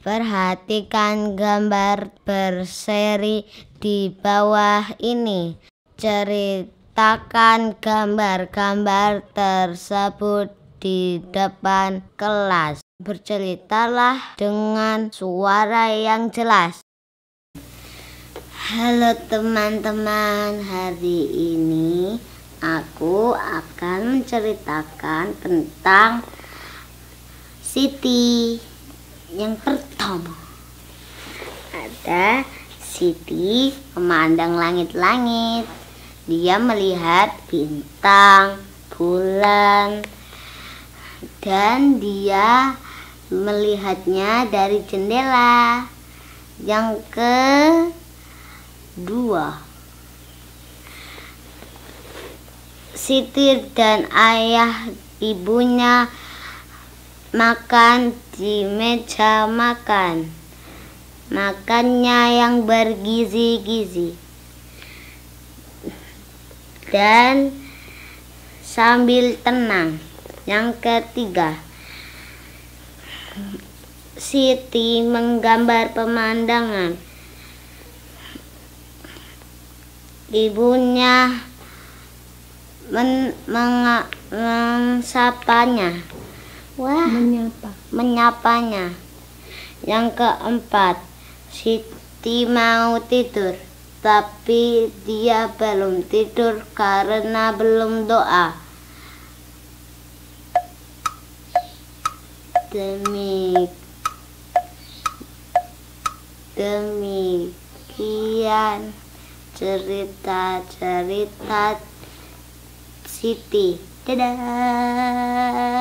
Perhatikan gambar berseri di bawah ini. Ceritakan gambar-gambar tersebut di depan kelas. Berceritalah dengan suara yang jelas. Halo teman-teman, hari ini aku akan menceritakan tentang Siti. Yang pertama, ada Siti memandang langit-langit. Dia melihat bintang, bulan, dan dia melihatnya dari jendela. Yang kedua, Siti dan ayah ibunya makan di meja makan. Makannya yang bergizi-gizi. Dan sambil tenang. Yang ketiga, Siti menggambar pemandangan. Ibunya men. Wah, menyapa. menyapanya. Yang keempat, Siti mau tidur, tapi dia belum tidur karena belum doa. Demi demikian cerita-cerita Siti. Dadah.